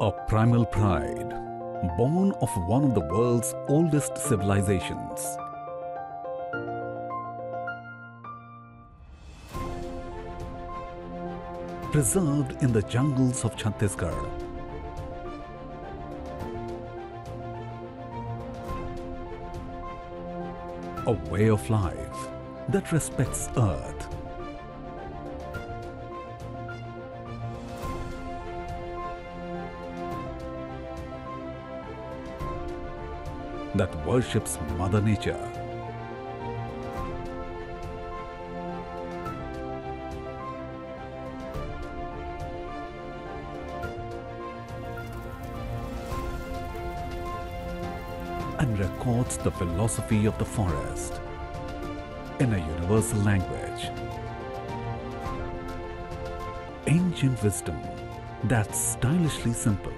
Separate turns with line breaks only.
A primal pride, born of one of the world's oldest civilizations. Preserved in the jungles of Chhattisgarh. A way of life that respects Earth. That worships Mother Nature. And records the philosophy of the forest in a universal language. Ancient wisdom that's stylishly simple.